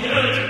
Yeah.